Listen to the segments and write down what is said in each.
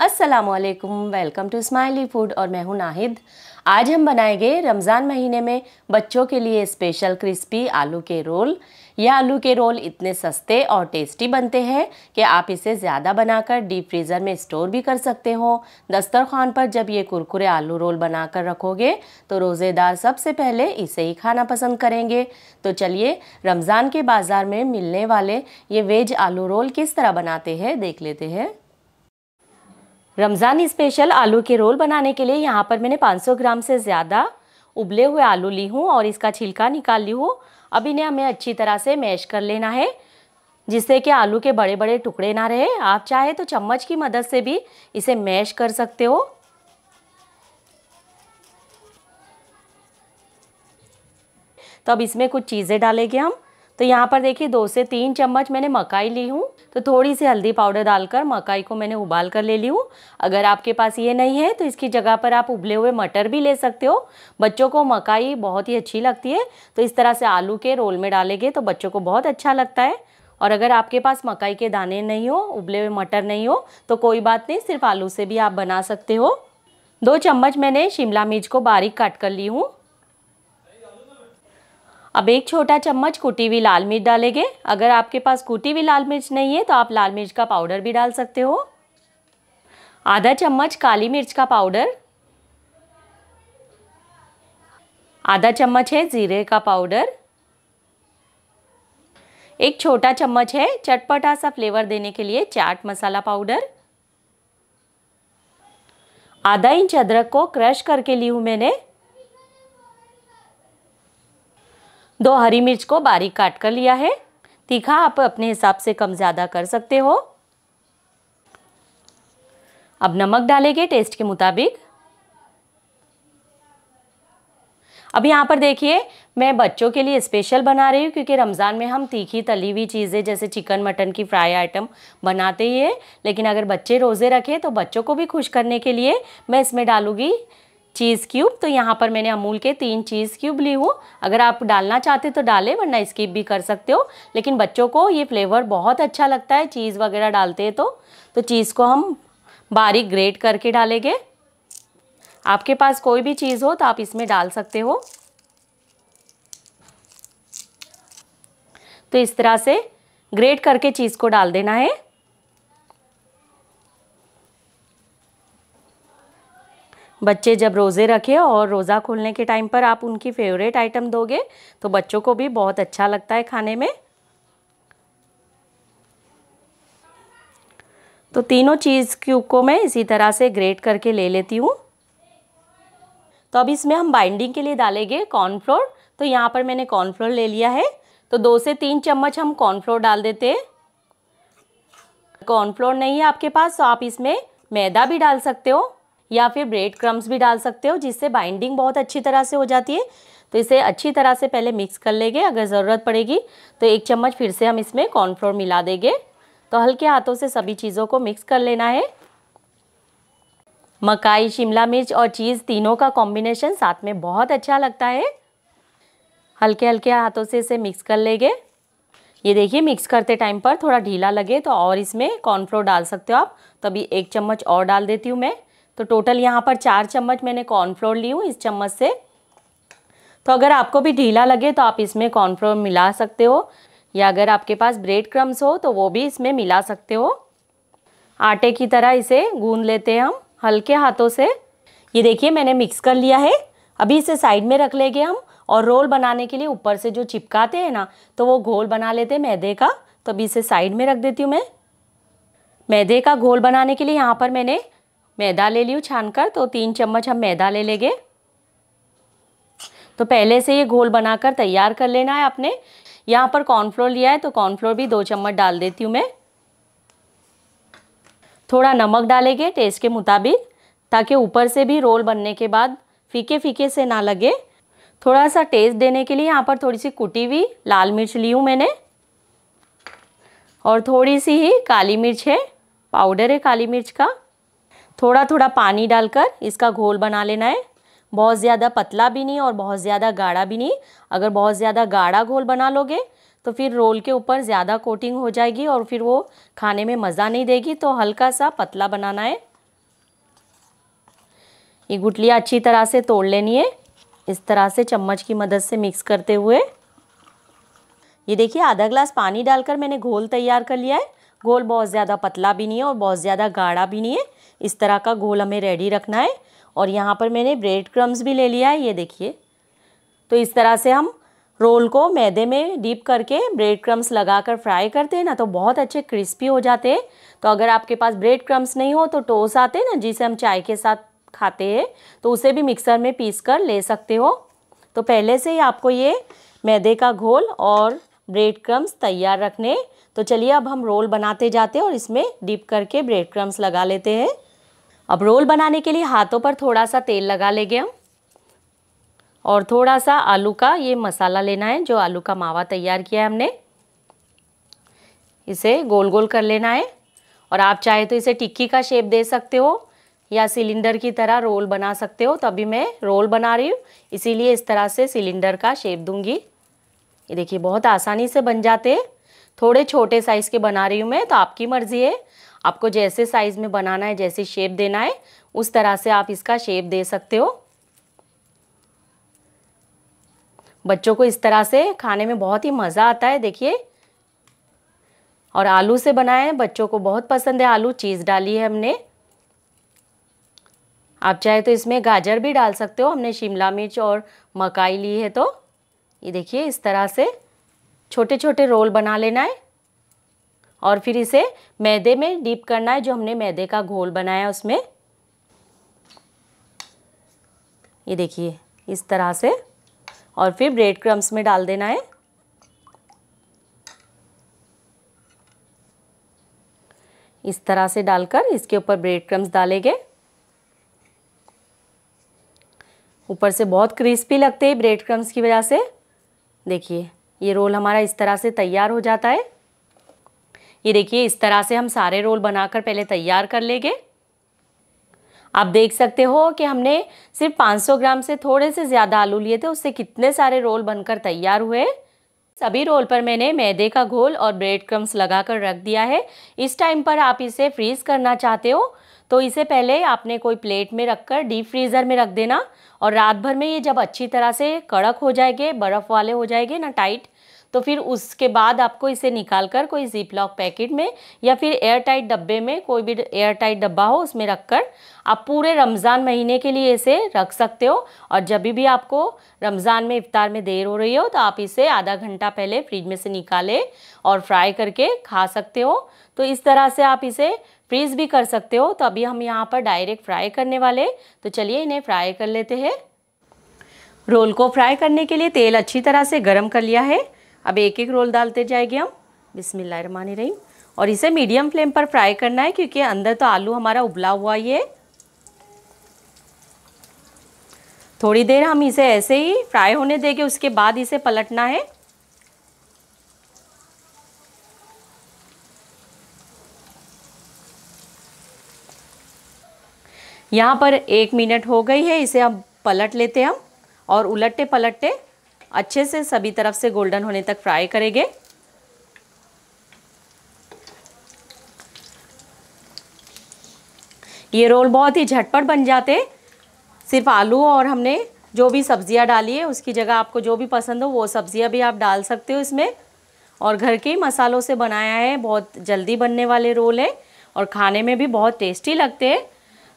अस्सलाम वालेकुम welcome to smiley food और मैं हूँ नाहिद। आज हम बनाएँगे रमज़ान महीने में बच्चों के लिए स्पेशल क्रिस्पी आलू के रोल। ये आलू के रोल इतने सस्ते और टेस्टी बनते हैं कि आप इसे ज़्यादा बनाकर डीप फ्रीज़र में स्टोर भी कर सकते हो। दस्तरखान पर जब ये कुरकुरे आलू रोल बनाकर रखोगे तो रोज़ेदार सबसे पहले इसे ही खाना पसंद करेंगे। तो चलिए, रमज़ान के बाज़ार में मिलने वाले ये वेज आलू रोल किस तरह बनाते हैं, देख लेते हैं। रमज़ान स्पेशल आलू के रोल बनाने के लिए यहाँ पर मैंने 500 ग्राम से ज़्यादा उबले हुए आलू ली हूँ और इसका छिलका निकाल ली हूँ। अब इन्हें हमें अच्छी तरह से मैश कर लेना है, जिससे कि आलू के बड़े बड़े टुकड़े ना रहे। आप चाहे तो चम्मच की मदद से भी इसे मैश कर सकते हो। तो अब इसमें कुछ चीज़ें डालेंगे हम। तो यहाँ पर देखिए दो से तीन चम्मच मैंने मकाई ली हूँ। तो थोड़ी सी हल्दी पाउडर डालकर मकाई को मैंने उबाल कर ले ली हूँ। अगर आपके पास ये नहीं है तो इसकी जगह पर आप उबले हुए मटर भी ले सकते हो। बच्चों को मकाई बहुत ही अच्छी लगती है। तो इस तरह से आलू के रोल में डालेंगे तो बच्चों को बहुत अच्छा लगता है। और अगर आपके पास मकाई के दाने नहीं हो, उबले हुए मटर नहीं हो तो कोई बात नहीं, सिर्फ़ आलू से भी आप बना सकते हो। दो चम्मच मैंने शिमला मिर्च को बारीक काट कर ली हूँ। अब एक छोटा चम्मच कुटी हुई लाल मिर्च डालेंगे। अगर आपके पास कुटी हुई लाल मिर्च नहीं है तो आप लाल मिर्च का पाउडर भी डाल सकते हो। आधा चम्मच काली मिर्च का पाउडर। आधा चम्मच है ज़ीरे का पाउडर। एक छोटा चम्मच है चटपटा सा फ्लेवर देने के लिए चाट मसाला पाउडर। आधा इंच अदरक को क्रश करके ली हूँ मैंने। दो हरी मिर्च को बारीक काट कर लिया है। तीखा आप अपने हिसाब से कम ज़्यादा कर सकते हो। अब नमक डालेंगे टेस्ट के मुताबिक। अब यहाँ पर देखिए, मैं बच्चों के लिए स्पेशल बना रही हूँ क्योंकि रमज़ान में हम तीखी तली हुई चीज़ें जैसे चिकन, मटन की फ्राई आइटम बनाते ही है। लेकिन अगर बच्चे रोज़े रखें तो बच्चों को भी खुश करने के लिए मैं इसमें डालूँगी चीज़ क्यूब तो यहाँ पर मैंने अमूल के तीन चीज़ क्यूब ली हूँ। अगर आप डालना चाहते तो डालें, वरना स्किप भी कर सकते हो। लेकिन बच्चों को ये फ्लेवर बहुत अच्छा लगता है, चीज़ वगैरह डालते हैं तो। तो चीज़ को हम बारीक ग्रेट करके डालेंगे। आपके पास कोई भी चीज़ हो तो आप इसमें डाल सकते हो। तो इस तरह से ग्रेट करके चीज़ को डाल देना है। बच्चे जब रोज़े रखे और रोज़ा खोलने के टाइम पर आप उनकी फेवरेट आइटम दोगे तो बच्चों को भी बहुत अच्छा लगता है खाने में। तो तीनों चीज़ क्यूब को मैं इसी तरह से ग्रेट करके ले लेती हूँ। तो अब इसमें हम बाइंडिंग के लिए डालेंगे कॉर्नफ्लोर। तो यहाँ पर मैंने कॉर्नफ्लोर ले लिया है। तो दो से तीन चम्मच हम कॉर्नफ्लोर डाल देते हैं। कॉर्नफ्लोर नहीं है आपके पास तो आप इसमें मैदा भी डाल सकते हो। या फिर ब्रेड क्रम्स भी डाल सकते हो, जिससे बाइंडिंग बहुत अच्छी तरह से हो जाती है। तो इसे अच्छी तरह से पहले मिक्स कर लेंगे, अगर ज़रूरत पड़ेगी। तो एक चम्मच फिर से हम इसमें कॉर्नफ्लोर मिला देंगे। तो हल्के हाथों से सभी चीज़ों को मिक्स कर लेना है। मकाई, शिमला मिर्च और चीज़ तीनों का कॉम्बिनेशन साथ में बहुत अच्छा लगता है। हल्के हल्के हाथों से इसे मिक्स कर लेंगे। ये देखिए मिक्स करते टाइम पर थोड़ा ढीला लगे तो और इसमें कॉर्नफ्लोर डाल सकते हो आप। तो अभी एक चम्मच और डाल देती हूँ मैं। तो टोटल यहाँ पर चार चम्मच मैंने कॉर्नफ्लोर ली हूँ इस चम्मच से। तो अगर आपको भी ढीला लगे तो आप इसमें कॉर्नफ्लोर मिला सकते हो, या अगर आपके पास ब्रेड क्रम्स हो तो वो भी इसमें मिला सकते हो। आटे की तरह इसे गूंद लेते हैं हम हल्के हाथों से। ये देखिए मैंने मिक्स कर लिया है। अभी इसे साइड में रख लेंगे हम और रोल बनाने के लिए ऊपर से जो चिपकाते हैं ना तो वो घोल बना लेते हैं मैदे का। तो अभी इसे साइड में रख देती हूँ मैं। मैदे का घोल बनाने के लिए यहाँ पर मैंने मैदा ले ली हूँ छान कर तो तीन चम्मच हम मैदा ले लेंगे। तो पहले से ये घोल बनाकर तैयार कर लेना है आपने। यहाँ पर कॉर्नफ्लोर लिया है तो कॉर्नफ्लोर भी दो चम्मच डाल देती हूँ मैं। थोड़ा नमक डालेंगे टेस्ट के मुताबिक, ताकि ऊपर से भी रोल बनने के बाद फीके फीके से ना लगे। थोड़ा सा टेस्ट देने के लिए यहाँ पर थोड़ी सी कुटी हुई लाल मिर्च ली हूँ मैंने। और थोड़ी सी ही काली मिर्च है पाउडर है काली मिर्च का। थोड़ा थोड़ा पानी डालकर इसका घोल बना लेना है। बहुत ज़्यादा पतला भी नहीं और बहुत ज़्यादा गाढ़ा भी नहीं। अगर बहुत ज़्यादा गाढ़ा घोल बना लोगे तो फिर रोल के ऊपर ज़्यादा कोटिंग हो जाएगी और फिर वो खाने में मज़ा नहीं देगी तो हल्का सा पतला बनाना है। ये गुटलियाँ अच्छी तरह से तोड़ लेनी है। इस तरह से चम्मच की मदद से मिक्स करते हुए। ये देखिए, आधा ग्लास पानी डालकर मैंने घोल तैयार कर लिया है। घोल बहुत ज़्यादा पतला भी नहीं है और बहुत ज़्यादा गाढ़ा भी नहीं है। इस तरह का घोल हमें रेडी रखना है और यहाँ पर मैंने ब्रेड क्रम्स भी ले लिया है, ये देखिए। तो इस तरह से हम रोल को मैदे में डीप करके ब्रेड क्रम्स लगाकर फ्राई करते हैं ना तो बहुत अच्छे क्रिस्पी हो जाते हैं। तो अगर आपके पास ब्रेड क्रम्स नहीं हो तो टोस आते हैं ना, जिसे हम चाय के साथ खाते हैं तो उसे भी मिक्सर में पीस कर ले सकते हो। तो पहले से ही आपको ये मैदे का घोल और ब्रेड क्रम्स तैयार रखने तो चलिए अब हम रोल बनाते जाते हैं और इसमें डिप करके ब्रेड क्रम्स लगा लेते हैं। अब रोल बनाने के लिए हाथों पर थोड़ा सा तेल लगा लेंगे हम। और थोड़ा सा आलू का ये मसाला लेना है, जो आलू का मावा तैयार किया है हमने। इसे गोल गोल कर लेना है। और आप चाहे तो इसे टिक्की का शेप दे सकते हो, या सिलेंडर की तरह रोल बना सकते हो। तो अभी मैं रोल बना रही हूँ, इसीलिए इस तरह से सिलेंडर का शेप दूँगी। ये देखिए, बहुत आसानी से बन जाते हैं। थोड़े छोटे साइज़ के बना रही हूँ मैं तो आपकी मर्ज़ी है। आपको जैसे साइज़ में बनाना है, जैसे शेप देना है, उस तरह से आप इसका शेप दे सकते हो। बच्चों को इस तरह से खाने में बहुत ही मज़ा आता है, देखिए। और आलू से बनाए बच्चों को बहुत पसंद है आलू, चीज़ डाली है हमने। आप चाहे तो इसमें गाजर भी डाल सकते हो, हमने शिमला मिर्च और मकाई ली है तो। ये देखिए इस तरह से। छोटे छोटे रोल बना लेना है और फिर इसे मैदे में डीप करना है, जो हमने मैदे का घोल बनाया उसमें। ये देखिए, इस तरह से और फिर ब्रेड क्रम्स में डाल देना है। इस तरह से डालकर इसके ऊपर ब्रेड क्रम्स डालेंगे। ऊपर से बहुत क्रिस्पी लगते हैं ब्रेड क्रम्स की वजह से। देखिए ये रोल हमारा इस तरह से तैयार हो जाता है। ये देखिए, इस तरह से हम सारे रोल बनाकर पहले तैयार कर लेंगे। आप देख सकते हो कि हमने सिर्फ़ 500 ग्राम से थोड़े से ज़्यादा आलू लिए थे, उससे कितने सारे रोल बनकर तैयार हुए। सभी रोल पर मैंने मैदे का घोल और ब्रेड क्रम्स लगाकर रख दिया है। इस टाइम पर आप इसे फ्रीज़ करना चाहते हो तो इसे पहले आपने कोई प्लेट में रखकर डीप फ्रीज़र में रख देना और रात भर में ये जब अच्छी तरह से कड़क हो जाएँगे, बर्फ़ वाले हो जाएँगे ना टाइट तो फिर उसके बाद आपको इसे निकाल कर कोई जीप लॉक पैकेट में या फिर एयर टाइट डब्बे में कोई भी एयर टाइट डब्बा हो उसमें रखकर आप पूरे रमज़ान महीने के लिए इसे रख सकते हो। और जब भी आपको रमज़ान में इफ्तार में देर हो रही हो तो आप इसे आधा घंटा पहले फ्रिज में से निकालें और फ्राई करके खा सकते हो। तो इस तरह से आप इसे फ्रीज़ भी कर सकते हो तो अभी हम यहाँ पर डायरेक्ट फ्राई करने वाले तो चलिए इन्हें फ्राई कर लेते हैं। रोल को फ्राई करने के लिए तेल अच्छी तरह से गर्म कर लिया है। अब एक एक रोल डालते जाएँगे हम। बिस्मिल्लाहिर्रहमानिर्रहीम और इसे मीडियम फ्लेम पर फ्राई करना है, क्योंकि अंदर तो आलू हमारा उबला हुआ ही है। थोड़ी देर हम इसे ऐसे ही फ्राई होने देंगे उसके बाद इसे पलटना है। यहाँ पर एक मिनट हो गई है, इसे हम पलट लेते हम और उलटते पलटते अच्छे से सभी तरफ़ से गोल्डन होने तक फ्राई करेंगे। ये रोल बहुत ही झटपट बन जाते सिर्फ़ आलू और हमने जो भी सब्ज़ियाँ डाली है, उसकी जगह आपको जो भी पसंद हो, वो सब्ज़ियाँ भी आप डाल सकते हो इसमें। और घर के ही मसालों से बनाया है, बहुत जल्दी बनने वाले रोल है और खाने में भी बहुत टेस्टी लगते हैं।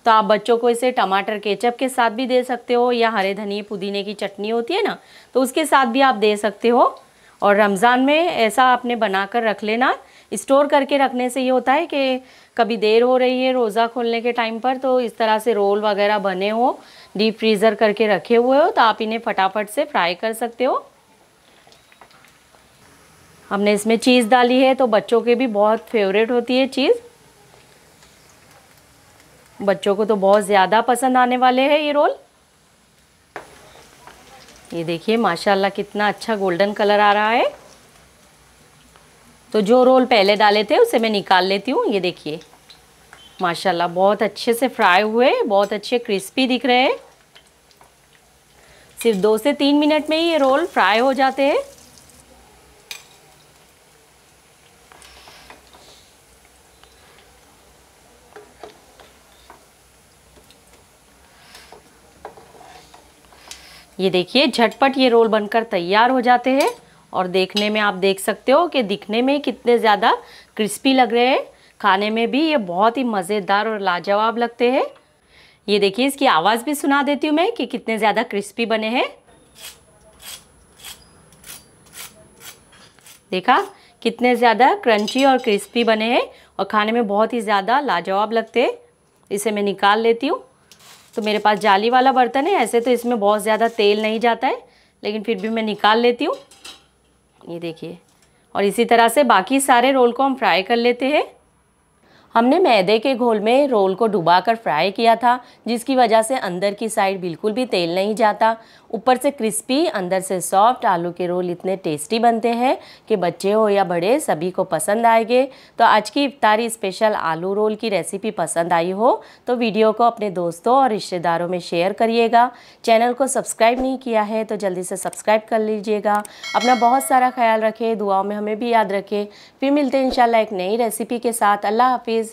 तो आप बच्चों को इसे टमाटर केचप के साथ भी दे सकते हो या हरे धनिए पुदीने की चटनी होती है ना तो उसके साथ भी आप दे सकते हो। और रमज़ान में ऐसा आपने बना कर रख लेना, स्टोर करके रखने से ये होता है कि कभी देर हो रही है रोज़ा खोलने के टाइम पर तो इस तरह से रोल वगैरह बने हो, डीप फ्रीज़र करके रखे हुए हो तो आप इन्हें फटाफट से फ्राई कर सकते हो। हमने इसमें चीज़ डाली है तो बच्चों के भी बहुत फेवरेट होती है चीज़। बच्चों को तो बहुत ज़्यादा पसंद आने वाले हैं ये रोल। ये देखिए, माशाल्लाह कितना अच्छा गोल्डन कलर आ रहा है। तो जो रोल पहले डाले थे, उसे मैं निकाल लेती हूँ। ये देखिए, माशाल्लाह बहुत अच्छे से फ्राई हुए बहुत अच्छे क्रिस्पी दिख रहे हैं। सिर्फ़ दो से तीन मिनट में ही ये रोल फ्राई हो जाते हैं। ये देखिए, झटपट ये रोल बनकर तैयार हो जाते हैं और देखने में आप देख सकते हो कि दिखने में कितने ज़्यादा क्रिस्पी लग रहे हैं। खाने में भी ये बहुत ही मज़ेदार और लाजवाब लगते हैं। ये देखिए, इसकी आवाज़ भी सुना देती हूँ मैं कि कितने ज़्यादा क्रिस्पी बने हैं। देखा, कितने ज़्यादा क्रंची और क्रिस्पी बने हैं और खाने में बहुत ही ज़्यादा लाजवाब लगते हैं। इसे मैं निकाल लेती हूँ। तो मेरे पास जाली वाला बर्तन है, ऐसे तो इसमें बहुत ज़्यादा तेल नहीं जाता है, लेकिन फिर भी मैं निकाल लेती हूँ। ये देखिए, और इसी तरह से बाकी सारे रोल को हम फ्राई कर लेते हैं। हमने मैदे के घोल में रोल को डुबाकर फ्राई किया था, जिसकी वजह से अंदर की साइड बिल्कुल भी तेल नहीं जाता। ऊपर से क्रिस्पी, अंदर से सॉफ्ट आलू के रोल इतने टेस्टी बनते हैं कि बच्चे हो या बड़े, सभी को पसंद आएँगे। तो आज की इफ्तारी स्पेशल आलू रोल की रेसिपी पसंद आई हो तो वीडियो को अपने दोस्तों और रिश्तेदारों में शेयर करिएगा। चैनल को सब्सक्राइब नहीं किया है तो जल्दी से सब्सक्राइब कर लीजिएगा। अपना बहुत सारा ख्याल रखें, दुआओं में हमें भी याद रखें। फिर मिलते हैं इंशाल्लाह एक नई रेसिपी के साथ। अल्लाह हाफिज़।